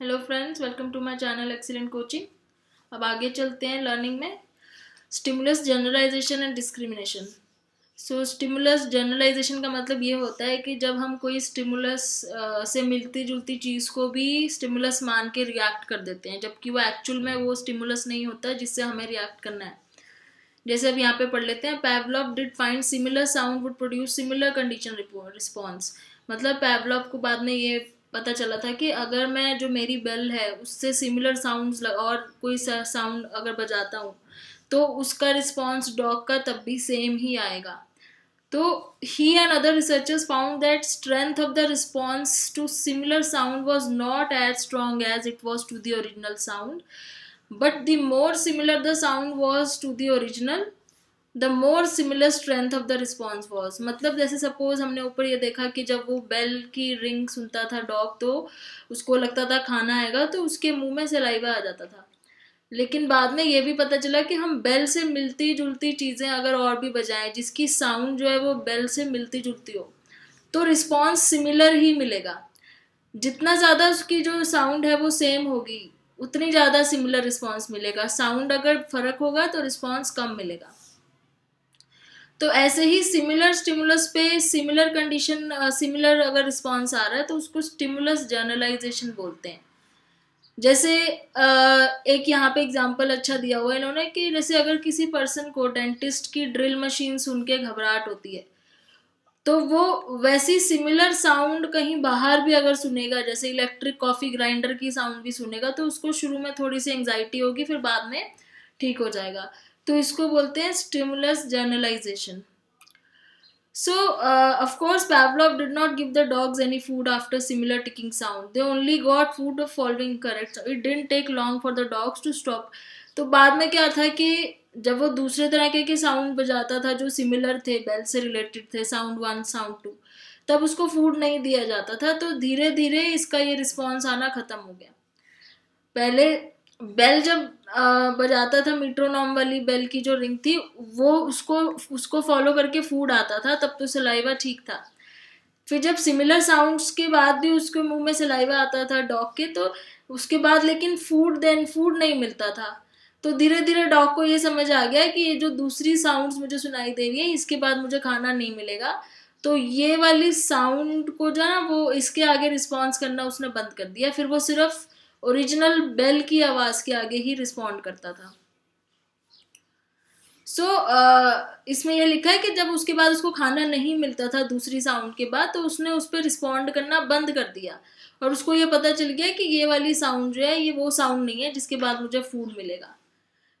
Hello friends welcome to my channel excellent coaching अब आगे चलते हैं लर्निंग में. Stimulus generalisation and discrimination so stimulus generalisation का मतलब ये होता है कि जब हम कोई स्टिमुलस से मिलती जुलती चीज़ को भी स्टिमुलस मान के रिएक्ट कर देते हैं, जबकि वो एक्चुअल में वो स्टिमुलस नहीं होता जिससे हमें रिएक्ट करना है। जैसे अब यहाँ पे पढ़ लेते हैं Pavlov did find similar sound would produce similar condition response मतलब पैवलॉप को बाद में ये पता चला था कि अगर मैं जो मेरी बेल है, उससे सिमिलर साउंड्स और कोई साउंड अगर बजाता हूँ तो उसका रिस्पॉन्स डॉग का तब भी सेम ही आएगा। तो ही and other researchers found that strength of the response to similar sound was not as strong as it was to the original sound but the more similar the sound was to the original the more similar strength of the response was मतलब जैसे suppose हमने ऊपर ये देखा कि जब वो bell की रिंग सुनता था डॉग तो उसको लगता था खाना आएगा तो उसके मुँह में सलाइवा आ जाता था। लेकिन बाद में ये भी पता चला कि हम बेल से मिलती जुलती चीज़ें अगर और भी बजाएँ, जिसकी साउंड जो है वो बेल से मिलती जुलती हो तो रिस्पॉन्स सिमिलर ही मिलेगा। जितना ज़्यादा उसकी जो साउंड है वो सेम होगी, उतनी ज़्यादा सिमिलर रिस्पॉन्स मिलेगा। साउंड अगर फ़र्क होगा तो रिस्पॉन्स कम मिलेगा। तो ऐसे ही सिमिलर स्टिमुलस पे सिमिलर कंडीशन सिमिलर अगर रिस्पॉन्स आ रहा है तो उसको स्टिमुलस जर्नलाइजेशन बोलते हैं। जैसे एक यहाँ पे एग्जांपल अच्छा दिया हुआ है इन्होंने कि जैसे अगर किसी पर्सन को डेंटिस्ट की ड्रिल मशीन सुन के घबराहट होती है तो वो वैसी सिमिलर साउंड कहीं बाहर भी अगर सुनेगा, जैसे इलेक्ट्रिक कॉफ़ी ग्राइंडर की साउंड भी सुनेगा तो उसको शुरू में थोड़ी सी एंग्जाइटी होगी, फिर बाद में ठीक हो जाएगा। तो इसको बोलते हैं stimulus generalisation so of course Pavlov did not give the dogs any food after similar ticking sound they only got food following correct it didn't take long for the dogs to stop तो बाद में क्या था कि जब वो दूसरे तरह के, के साउंड बजाता था जो सिमिलर थे बेल से रिलेटेड थे साउंड वन साउंड टू तब उसको फ़ूड नहीं दिया जाता था। तो धीरे धीरे इसका ये रिस्पॉन्स आना ख़त्म हो गया। पहले बेल जब बजाता था मीट्रोनॉम वाली बेल की जो रिंग थी, वो उसको उसको फॉलो करके फ़ूड आता था, तब तो सलाइवा ठीक था। फिर जब सिमिलर साउंड्स के बाद भी उसके मुँह में सलाइवा आता था डॉग के तो उसके बाद लेकिन फ़ूड देन फ़ूड नहीं मिलता था। तो धीरे धीरे डॉग को ये समझ आ गया कि ये जो दूसरी साउंड्स मुझे सुनाई दे रही है, इसके बाद मुझे खाना नहीं मिलेगा। तो ये वाली साउंड को जो है ना, वो इसके आगे रिस्पॉन्स करना उसने बंद कर दिया। फिर वो सिर्फ़ ओरिजिनल बेल की आवाज़ के आगे ही रिस्पॉन्ड करता था। सो so, uh, इसमें यह लिखा है कि जब उसके बाद उसको खाना नहीं मिलता था दूसरी साउंड के बाद तो उसने उस पर रिस्पॉन्ड करना बंद कर दिया। और उसको ये पता चल गया कि ये वाली साउंड जो है ये वो साउंड नहीं है जिसके बाद मुझे फ़ूड मिलेगा।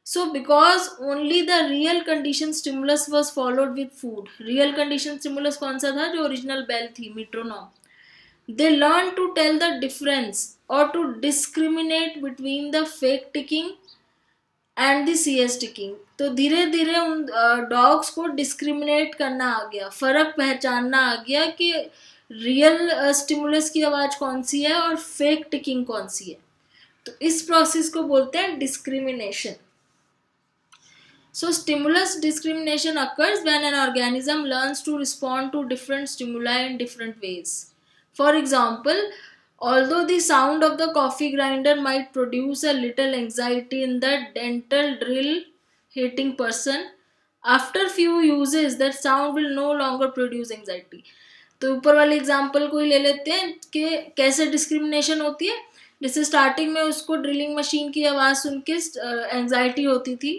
So because only the real condition stimulus was followed with food real condition stimulus कौन सा था जो ओरिजिनल बेल थी metronome they learn to tell the difference और to discriminate between the fake ticking and the C S ticking तो धीरे धीरे उन डॉग्स को डिस्क्रिमिनेट करना आ गया। फ़र्क पहचानना आ गया कि रियल स्टिमुलस की आवाज़ कौन सी है और फेक टिकिंग कौन सी है। तो इस प्रोसेस को बोलते हैं discrimination so stimulus discrimination occurs when an organism learns to respond to different stimuli in different ways For example, although the sound of the coffee grinder might produce a little anxiety in the dental drill hitting person, after few uses that sound will no longer produce anxiety. तो ऊपर वाले example को ही ले लेते हैं कि कैसे discrimination होती है जैसे स्टार्टिंग में उसको ड्रिलिंग मशीन की आवाज़ सुन के एंग्जाइटी होती थी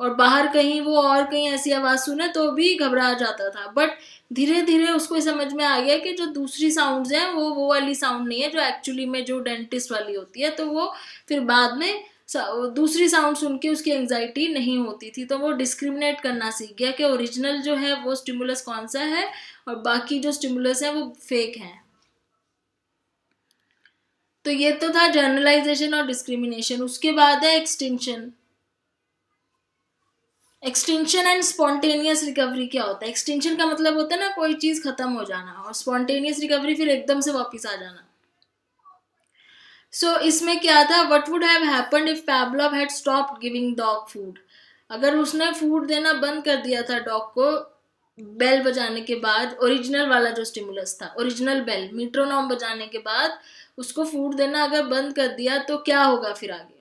और बाहर कहीं वो और कहीं ऐसी आवाज़ सुने तो भी घबरा जाता था बट धीरे धीरे उसको समझ में आ गया कि जो दूसरी साउंड्स हैं, वो वो वाली साउंड नहीं है, जो एक्चुअली में जो डेंटिस्ट वाली होती है तो वो फिर बाद में दूसरी साउंड सुन के उसकी एंग्जाइटी नहीं होती थी तो वो डिस्क्रिमिनेट करना सीख गया कि ओरिजिनल जो है, वो स्टिमुलस कौन सा है और बाकी जो स्टिमुलस है, वो फेक हैं। तो ये तो था जर्नलाइजेशन और डिस्क्रिमिनेशन उसके बाद है extinction extinction and spontaneous recovery क्या होता है? एक्सटेंशन का मतलब होता है ना कोई चीज़ ख़त्म हो जाना और स्पॉन्टेनियस रिकवरी फिर एकदम से वापस आ जाना। सो so, इसमें क्या था? What would have had stop giving dog food अगर उसने फ़ूड देना बंद कर दिया था डॉग को बेल बजाने के बाद ओरिजिनल वाला जो स्टिमुलस था ओरिजिनल बेल मीट्रोनॉम बजाने के बाद उसको फ़ूड देना अगर बंद कर दिया तो क्या होगा फिर आगे?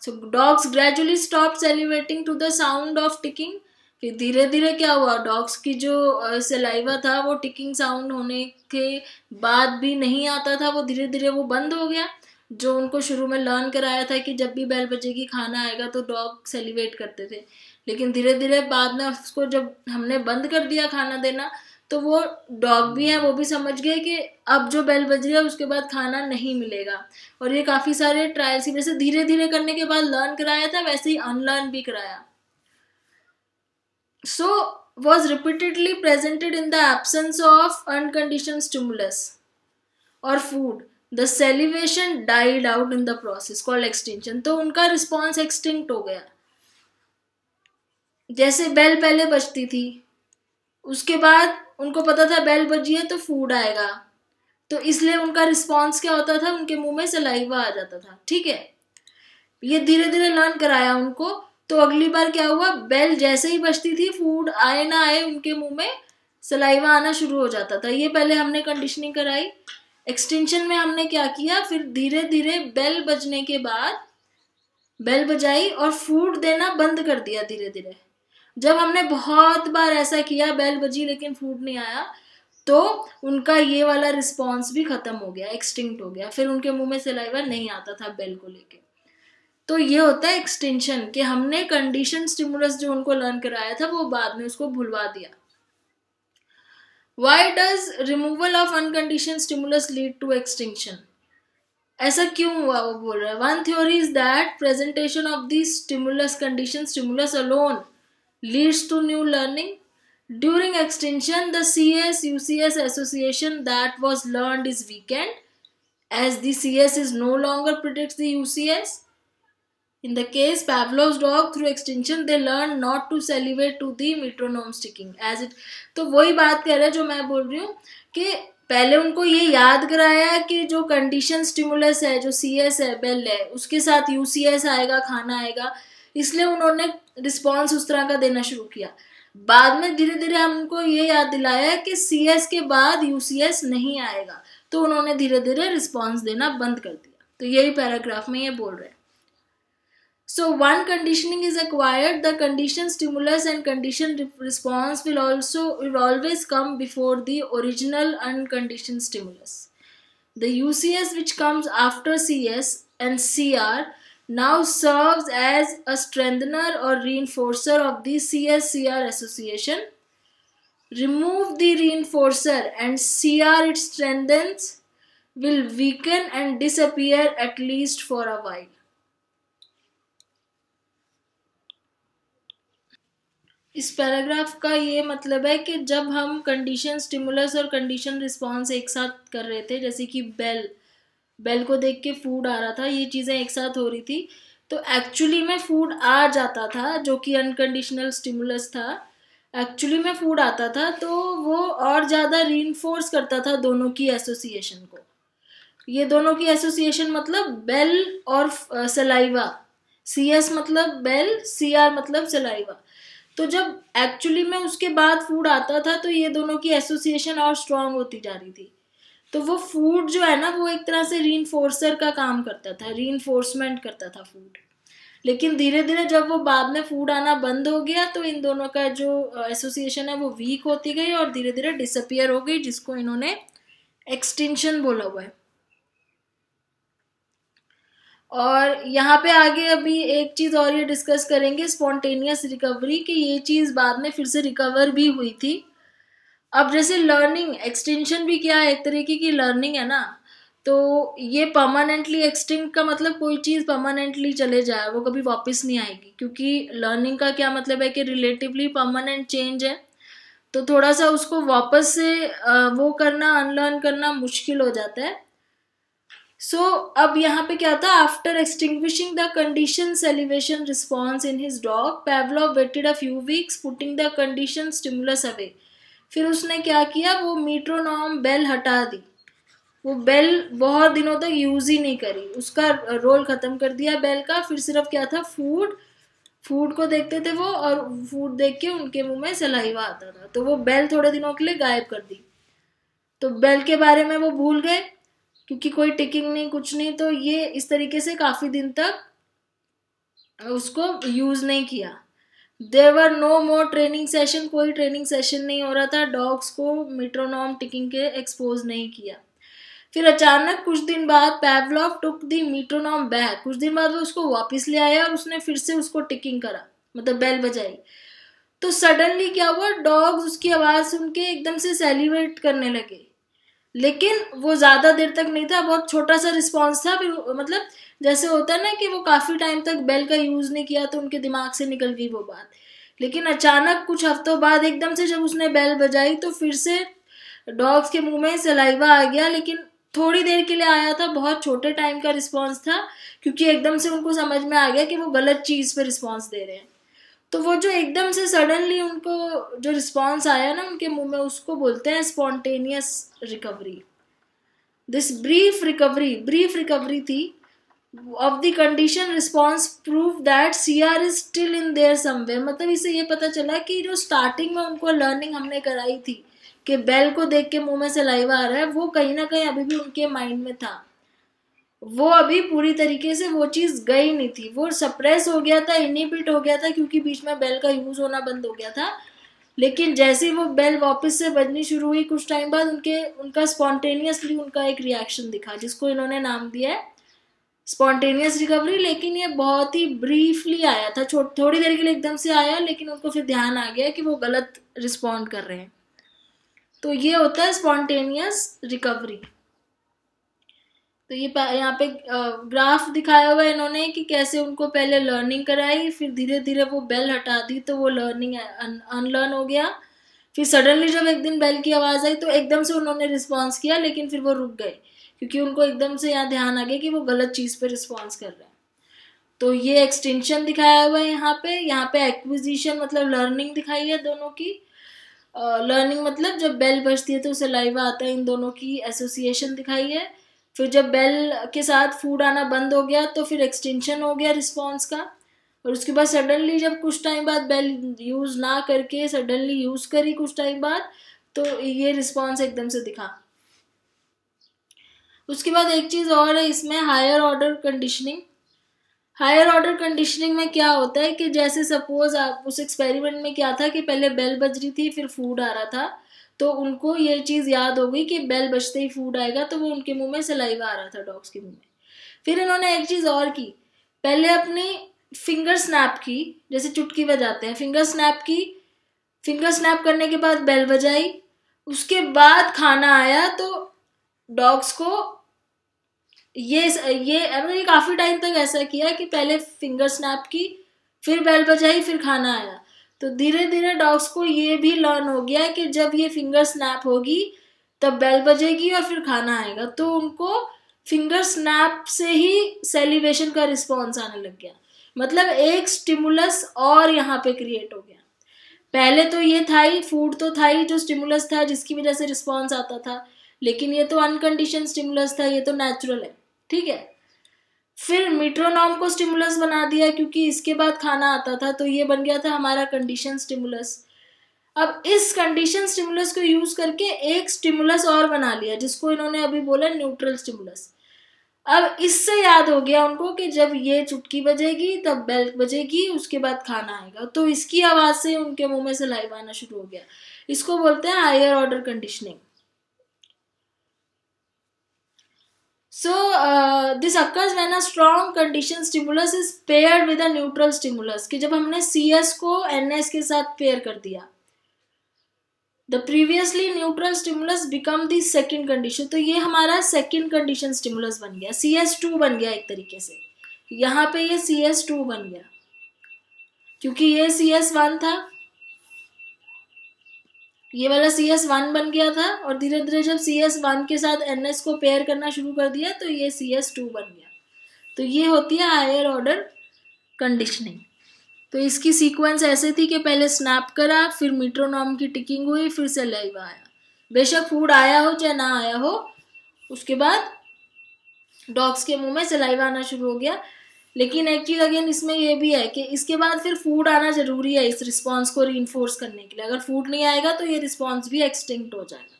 So dogs gradually stop salivating to the sound of ticking फिर धीरे धीरे क्या हुआ? डॉग्स की जो सलाइवा था, वो टिकिंग साउंड होने के बाद भी नहीं आता था, वो धीरे धीरे वो बंद हो गया। जो उनको शुरू में लर्न कराया था कि जब भी बैल बजेगी, खाना आएगा तो डॉग सेलिब्रेट करते थे। लेकिन धीरे धीरे बाद में उसको जब हमने बंद कर दिया खाना देना तो वो डॉग भी है, वो भी समझ गए कि अब जो बेल बज रही है, उसके बाद खाना नहीं मिलेगा। और ये काफ़ी सारे ट्रायल्स की वजह से धीरे धीरे करने के बाद लर्न कराया था, वैसे ही अनलर्न भी कराया। So was repeatedly presented in the absence of unconditioned stimulus और food the salivation died out in the process called extension तो उनका रिस्पॉन्स एक्सटिंक्ट हो गया। जैसे बेल पहले बजती थी, उसके बाद उनको पता था बेल बजी है तो फ़ूड आएगा। तो इसलिए उनका रिस्पॉन्स क्या होता था? उनके मुँह में सलाइवा आ जाता था। ठीक है? ये धीरे धीरे लर्न कराया उनको। तो अगली बार क्या हुआ? बेल जैसे ही बजती थी फ़ूड आए ना आए उनके मुँह में सलाइवा आना शुरू हो जाता था। ये पहले हमने कंडीशनिंग कराई। एक्सटेंशन में हमने क्या किया? फिर धीरे धीरे बेल बजने के बाद बेल बजाई और फ़ूड देना बंद कर दिया धीरे धीरे जब हमने बहुत बार ऐसा किया, बेल बजी लेकिन फ़ूड नहीं आया तो उनका ये वाला रिस्पॉन्स भी खत्म हो गया एक्सटिंक्ट हो गया। फिर उनके मुँह में सिलाइवा नहीं आता था बेल को लेके। तो ये होता है एक्सटेंशन कि हमने कंडीशन स्टिमुलस जो उनको लर्न कराया था, वो बाद में उसको भुलवा दिया। Why does removal of unconditioned stimulus lead to extinction ऐसा क्यों हुआ, वो बोल रहा है। One theory is that presentation of this stimulus conditioned stimulus alone leads to new learning. During extension, the CS-UCS association that was learned is weakened as the CS is no longer predicts the UCS. In the case Pavlov's dog through extension they learn not to salivate to the metronome sticking as it तो वही बात कह रहे हैं जो मैं बोल रही हूँ कि पहले उनको ये याद कराया कि जो कंडीशन स्टिमुलस है जो सी एस है बेल है उसके साथ यू सी एस आएगा खाना आएगा इसलिए उन्होंने रिस्पॉन्स उस तरह का देना शुरू किया बाद में धीरे धीरे हमको ये याद दिलाया कि सीएस के बाद यूसीएस नहीं आएगा तो उन्होंने धीरे धीरे रिस्पॉन्स देना बंद कर दिया तो यही पैराग्राफ में ये बोल रहे हैं So one conditioning is acquired, the condition stimulus and condition response will also will always come before the original unconditioned stimulus. The UCS which comes after CS and CR now serves as a strengthener or reinforcer of the CSCR association. Remove the reinforcer and CR it strengthens will weaken and disappear at least for a while. इस paragraph का ये मतलब है कि जब हम condition stimulus और condition response एक साथ कर रहे थे जैसे कि बेल बेल को देख के फ़ूड आ रहा था, ये चीज़ें एक साथ हो रही थी। तो एक्चुअली में फ़ूड आ जाता था, जो कि अनकंडीशनल स्टिमुलस था। एक्चुअली में फ़ूड आता था तो वो और ज़्यादा री करता था दोनों की एसोसिएशन को। ये दोनों की एसोसिएशन मतलब बेल और सलाइवा सी एस मतलब बेल सी आर मतलब सलाइवा तो जब एक्चुअली में उसके बाद फ़ूड आता था तो ये दोनों की एसोसिएशन और स्ट्रांग होती जा रही थी। तो वो फ़ूड जो है ना, वो एक तरह से री का काम करता था री करता था फ़ूड लेकिन धीरे धीरे जब वो बाद में फ़ूड आना बंद हो गया तो इन दोनों का जो एसोसिएशन है, वो वीक होती गई और धीरे धीरे डिसअपियर हो गई, जिसको इन्होंने एक्सटेंशन बोला हुआ है. और यहाँ पे आगे अभी एक चीज़ और ये डिस्कस करेंगे स्पॉन्टेनियस रिकवरी कि ये चीज़ बाद में फिर से रिकवर भी हुई थी. अब जैसे लर्निंग एक्सटेंशन भी क्या है एक तरीके की लर्निंग है ना तो ये परमानेंटली एक्सटिंग का मतलब कोई चीज़ परमानेंटली चले जाए वो कभी वापस नहीं आएगी क्योंकि लर्निंग का क्या मतलब है कि रिलेटिवली परमानेंट चेंज है तो थोड़ा सा उसको वापस से वो करना अनलर्न करना मुश्किल हो जाता है। सो so, अब यहाँ पे क्या था after extinguishing the conditioned salivation response in his dog Pavlov waited a few weeks putting the conditioned stimulus away फिर उसने क्या किया? वो मीट्रोनॉम बेल हटा दी। वो बेल बहुत दिनों तक यूज़ ही नहीं करी। उसका रोल ख़त्म कर दिया बेल का। फिर सिर्फ़ क्या था? फ़ूड। फ़ूड को देखते थे वो और फ़ूड देख के उनके मुँह में सलाइवा आता था। तो वो बेल थोड़े दिनों के लिए गायब कर दी। तो बेल के बारे में वो भूल गए, क्योंकि कोई टिकिंग नहीं, कुछ नहीं। तो ये इस तरीके से काफ़ी दिन तक उसको यूज़ नहीं किया। There were no more training session कोई ट्रेनिंग सेशन नहीं हो रहा था। डॉग्स को मिट्रोनॉम टिकिंग के एक्सपोज नहीं किया। फिर अचानक कुछ दिन बाद पैवलॉफ टुक दी मीट्रोनॉम बैक कुछ दिन बाद वो उसको वापस ले आया और उसने फिर से उसको टिकिंग करा। मतलब बेल बजाई। तो सडनली क्या हुआ? डॉग्स उसकी आवाज़ सुन के एकदम से सेलिब्रेट करने लगे। लेकिन वो ज़्यादा देर तक नहीं था, बहुत छोटा सा रिस्पॉन्स था। फिर मतलब जैसे होता है ना कि वो काफ़ी टाइम तक बेल का यूज़ नहीं किया तो उनके दिमाग से निकल गई वो बात। लेकिन अचानक कुछ हफ्तों बाद एकदम से जब उसने बेल बजाई तो फिर से डॉग्स के मुँह में सलाइवा आ गया, लेकिन थोड़ी देर के लिए आया था, बहुत छोटे टाइम का रिस्पॉन्स था, क्योंकि एकदम से उनको समझ में आ गया कि वो गलत चीज़ पर रिस्पॉन्स दे रहे हैं। तो वो जो एकदम से सडनली उनको जो रिस्पॉन्स आया ना उनके मुँह में, उसको बोलते हैं spontaneous recovery this brief recovery brief recovery थी of the conditioned response prove that C R is still in there somewhere मतलब इसे ये पता चला कि जो स्टार्टिंग में उनको लर्निंग हमने कराई थी, कि बेल को देख के मुँह में से लाइवा आ रहा है, वो कहीं ना कहीं अभी भी उनके माइंड में था। वो अभी पूरी तरीके से वो चीज़ गई नहीं थी। वो सप्रेस हो गया था इनिबिट हो गया था, क्योंकि बीच में बेल का यूज़ होना बंद हो गया था। लेकिन जैसे ही वो बेल वापस से बजनी शुरू हुई, कुछ टाइम बाद उनके, उनका स्पॉन्टेनियसली उनका एक रिएक्शन दिखा, जिसको इन्होंने नाम दिया है स्पॉन्टेनियस रिकवरी, लेकिन ये बहुत ही ब्रीफली आया था। थोड़ी देर के लिए एकदम से आया, लेकिन उनको फिर ध्यान आ गया कि वो गलत रिस्पॉन्ड कर रहे हैं। तो ये होता है स्पॉन्टेनियस रिकवरी। तो ये यहाँ पे ग्राफ दिखाया हुआ है इन्होंने कि कैसे उनको पहले लर्निंग कराई, फिर धीरे धीरे वो बेल हटा दी तो वो लर्निंग अनलर्न हो गया। फिर सडनली जब एक दिन बेल की आवाज़ आई तो एकदम से उन्होंने रिस्पॉन्स किया, लेकिन फिर वो रुक गए। क्योंकि उनको एकदम से यहाँ ध्यान आ गया कि वो गलत चीज़ पे रिस्पॉन्स कर रहे हैं। तो ये एक्सटेंशन दिखाया हुआ है यहाँ पे। यहाँ पे एक्विजिशन मतलब लर्निंग दिखाई है दोनों की। लर्निंग uh, मतलब जब बेल बजती है तो उसे लाइव आता है इन दोनों की एसोसिएशन दिखाई है। फिर जब बेल के साथ फ़ूड आना बंद हो गया तो फिर एक्सटेंशन हो गया रिस्पॉन्स का। और उसके बाद सडनली जब कुछ टाइम बाद बेल यूज़ ना करके सडनली यूज़ करी कुछ टाइम बाद तो ये रिस्पॉन्स एकदम से दिखा। उसके बाद एक चीज़ और है, इसमें higher order conditioning higher order conditioning में क्या होता है कि जैसे सपोज़ आप उस एक्सपेरिमेंट में क्या था कि पहले बेल बज रही थी, फिर फ़ूड आ रहा था तो उनको ये चीज़ याद हो गई कि बेल बजते ही फ़ूड आएगा तो वो उनके मुँह में सलाइवा आ रहा था डॉग्स के मुँह में। फिर इन्होंने एक चीज़ और की। पहले अपनी फिंगर स्नैप की, जैसे चुटकी बजाते हैं फिंगर स्नैप की फिंगर स्नैप करने के बाद बेल बजाई, उसके बाद खाना आया तो डॉग्स को ये ये मैंने काफ़ी टाइम तक ऐसा किया कि पहले फिंगर स्नैप की, फिर बेल बजाई, फिर खाना आया। तो धीरे धीरे डॉग्स को ये भी लर्न हो गया कि जब ये फिंगर स्नैप होगी, तब बेल बजेगी और फिर खाना आएगा। तो उनको फिंगर स्नैप से ही सेलिब्रेशन का रिस्पॉन्स आने लग गया। मतलब एक स्टिमुलस और यहाँ पे क्रिएट हो गया। पहले तो ये था ही फ़ूड तो था ही जो स्टिमुलस था, जिसकी वजह से रिस्पॉन्स आता था। लेकिन ये तो अनकंडीशन स्टिमुलस था, ये तो नेचुरल है। ठीक है? फिर मीट्रोनॉम को स्टिमुलस बना दिया क्योंकि इसके बाद खाना आता था तो ये बन गया था हमारा कंडीशन स्टिमुलस अब इस कंडीशन स्टिमुलस को यूज़ करके एक स्टिमुलस और बना लिया, जिसको इन्होंने अभी बोला न्यूट्रल स्टिमुलस अब इससे याद हो गया उनको कि जब ये चुटकी बजेगी, तब बेल बजेगी, उसके बाद खाना आएगा। तो इसकी आवाज़ से उनके मुँह में से लाइव आना शुरू हो गया। इसको बोलते हैं higher order conditioning So uh, this occurs when a strong condition stimulus is paired with a neutral stimulus कि जब हमने CS को NS के साथ पेयर कर दिया। The previously neutral stimulus become the second conditioned तो ये हमारा सेकेंड कंडीशन स्टिमुलस बन गया। सी एस टू बन गया एक तरीके से। यहाँ पे ये सी एस टू बन गया। क्योंकि ये सी एस वन था ये वाला सी एस वन बन गया था और धीरे धीरे जब सी एस वन के साथ एन एस को पेयर करना शुरू कर दिया तो ये सी एस टू बन गया। तो ये होती है हायर ऑर्डर कंडीशनिंग तो इसकी सीक्वेंस ऐसे थी कि पहले स्नैप करा, फिर मीट्रोनॉम की टिकिंग हुई, फिर से लाइव आया। बेशक फ़ूड आया हो चाहे ना आया हो, उसके बाद डॉग्स के मुँह में सलाइवा आना शुरू हो गया। लेकिन एक चीज़ अगेन इसमें ये भी है कि इसके बाद फिर फ़ूड आना ज़रूरी है इस रिस्पॉन्स को री करने के लिए। अगर फ़ूड नहीं आएगा तो ये रिस्पॉन्स भी एक्सटिंक्ट हो जाएगा।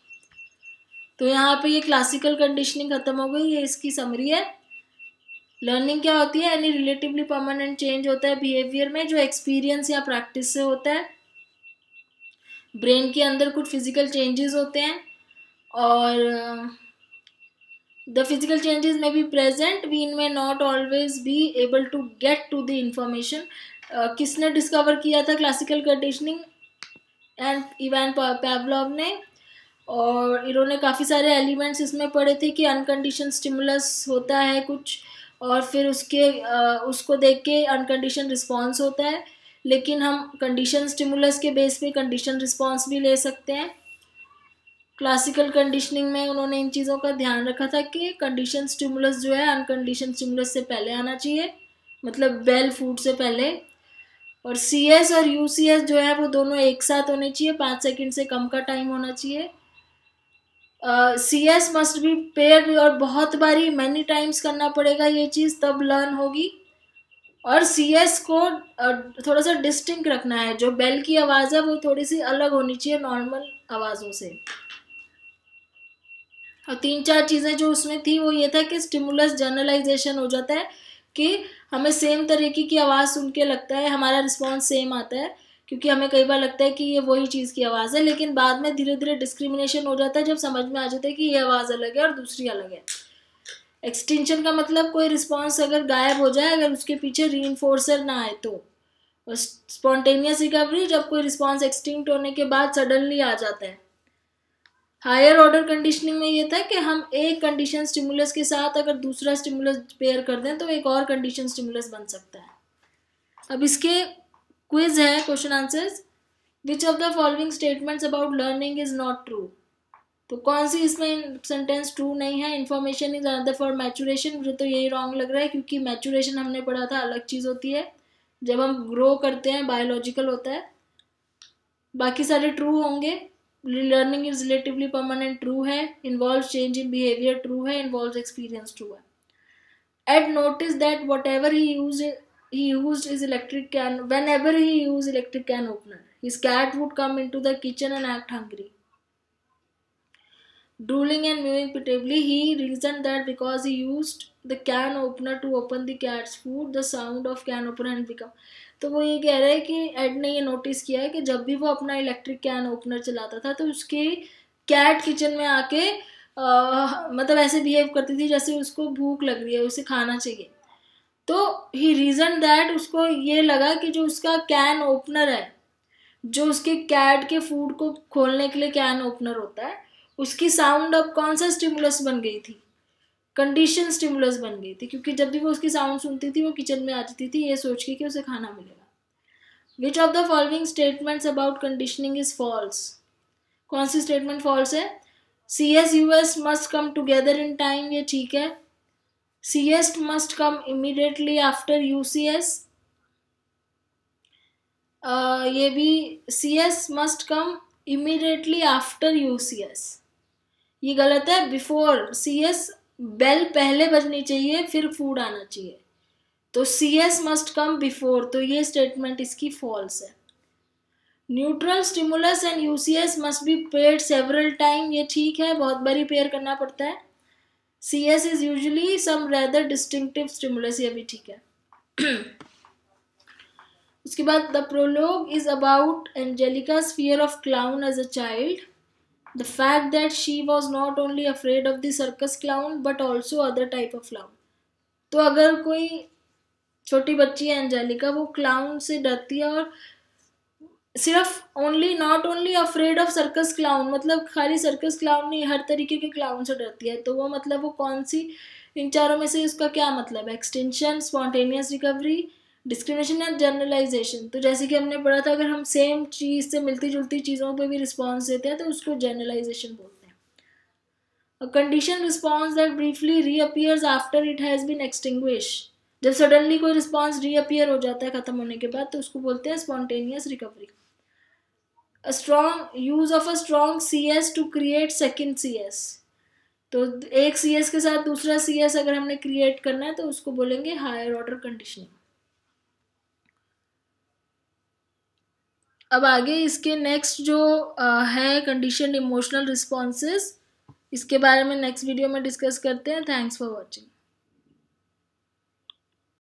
तो यहाँ पे ये क्लासिकल कंडीशनिंग खत्म हो गई, ये इसकी समरी है। लर्निंग क्या होती है? यानी रिलेटिवली परमानेंट चेंज होता है बिहेवियर में, जो एक्सपीरियंस या प्रैक्टिस से होता है। ब्रेन के अंदर कुछ फ़िज़िकल चेंजेस होते हैं और द फ़िज़िकल चेंजेस में be present we may not always be able to get to the information किसने डिस्कवर किया था classical conditioning and Ivan Pavlov ने। और इन्होंने काफ़ी सारे एलिमेंट्स इसमें पढ़े थे कि अनकंडीशन स्टिमुलस होता है कुछ, और फिर उसके उसको देख के अनकंडीशन रिस्पॉन्स होता है। लेकिन हम कंडीशन स्टिमुलस के बेस पे कंडीशन रिस्पॉन्स भी ले सकते हैं। क्लासिकल कंडीशनिंग में उन्होंने इन चीज़ों का ध्यान रखा था कि कंडीशन स्टिमुलस जो है अनकंडीशन स्टिमुलस से पहले आना चाहिए मतलब वेल फ़ूड से पहले। और सी एस और यू सी एस जो है, वो दोनों एक साथ होने चाहिए, पाँच सेकंड से कम का टाइम होना चाहिए। C S must be paired और बहुत बारी मैनी टाइम्स करना पड़ेगा ये चीज़, तब लर्न होगी। और सी एस को थोड़ा सा डिस्टिंग रखना है, जो बेल की आवाज़ है, वो थोड़ी सी अलग होनी चाहिए नॉर्मल आवाज़ों से। और तीन चार चीज़ें जो उसमें थी वो ये था कि स्टिमुलस जर्नलाइजेशन हो जाता है कि हमें सेम तरीके की आवाज़ सुन के लगता है, हमारा रिस्पॉन्स सेम आता है, क्योंकि हमें कई बार लगता है कि ये वही चीज़ की आवाज़ है, लेकिन बाद में धीरे धीरे डिस्क्रिमिनेशन हो जाता है, जब समझ में आ जाता है कि ये आवाज़ अलग है और दूसरी अलग है। एक्सटेंशन का मतलब कोई रिस्पॉन्स अगर गायब हो जाए, अगर उसके पीछे री ना आए तो। स्पॉन्टेनियस रिकवरी जब कोई रिस्पॉन्स एक्सटिंक्ट होने के बाद सडनली आ जाता है। हायर ऑर्डर कंडीशनिंग में ये था कि हम एक कंडीशन स्टिमुलस के साथ अगर दूसरा स्टिमुलस पेयर कर दें तो एक और कंडीशन स्टिमुलस बन सकता है। अब इसके क्विज है question answers which of the following statements about learning is not true तो कौन सी इसमें सेंटेंस ट्रू नहीं है? Information is another for maturation मुझे तो यही रॉन्ग लग रहा है क्योंकि मैचुरेशन हमने पढ़ा था, अलग चीज़ होती है। जब हम ग्रो करते हैं बायोलॉजिकल होता है। बाकी सारे ट्रू होंगे। learning is relatively permanent true है involve change in behaviour true है इन्वॉल्व एक्सपीरियंस ट्रू है and notice that whatever he use he used his electric can whenever he used electric can opener his cat would come into the kitchen and act hungry Drooling and mewing pitiably he reasoned that because he used the can opener to open the cat's food the sound of can opener had become. तो वो ये कह रहे हैं कि add ने ये notice किया है कि जब भी वो अपना इलेक्ट्रिक कैन ओपनर चलाता था तो उसके कैट किचन में आके आ, मतलब ऐसे बिहेव करती थी जैसे उसको भूख लग रही है उसे खाना चाहिए। तो ही रीज़न दैट उसको ये लगा कि जो उसका कैन ओपनर है जो उसके कैट के फ़ूड को खोलने के लिए कैन ओपनर होता है उसकी साउंड अब कौन सा स्टिमुलस बन गई थी? कंडीशन स्टिमुलस बन गई थी, क्योंकि जब भी वो उसकी साउंड सुनती थी, वो किचन में आ जाती थी, ये सोच के कि उसे खाना मिलेगा। Which of the following statements about conditioning is false कौन सी स्टेटमेंट फॉल्स है? C S U S must come together in time ये ठीक है। C S must come come after U C S ये भी C S must come come after U C ये गलत है। बिफोर सी एस बेल पहले बजनी चाहिए, फिर फ़ूड आना चाहिए। तो C S must come before तो ये स्टेटमेंट इसकी फॉल्स है। Neutral stimulus and U C S must be paired several time ये ठीक है, बहुत बारी पेयर करना पड़ता है। C S is usually some rather distinctive stimulus ये भी ठीक है। उसके बाद the prologue is about Angelica fear of clown as a child the fact that she was not only afraid of the circus clown but also other type of clown तो अगर कोई छोटी बच्ची है एंजेलिका वो क्लाउन से डरती है और सिर्फ़ only not only afraid of circus clown मतलब खाली सर्कस क्लाउन नहीं, हर तरीके के क्लाउन से डरती है। तो वो मतलब वो कौन सी, इन चारों में से उसका क्या मतलब है? Extension spontaneous recovery discrimination and generalization तो जैसे कि हमने पढ़ा था, अगर हम सेम चीज़ से मिलती जुलती चीज़ों पे भी रिस्पॉन्स देते हैं तो उसको जनरलाइजेशन बोलते हैं। A conditioned response that briefly reappears after it has been extinguish जब सडनली कोई रिस्पॉन्स रीअपियर हो जाता है, ख़त्म होने के बाद तो उसको बोलते हैं spontaneous recovery a strong use of a of C S to create second C S तो एक सी एस के साथ दूसरा सी एस अगर हमने क्रिएट करना है तो उसको बोलेंगे हायर ऑर्डर कंडीशनिंग अब आगे इसके नेक्स्ट जो है कंडीशन इमोशनल रिस्पॉन्सेज इसके बारे में नेक्स्ट वीडियो में डिस्कस करते हैं। Thanks for watching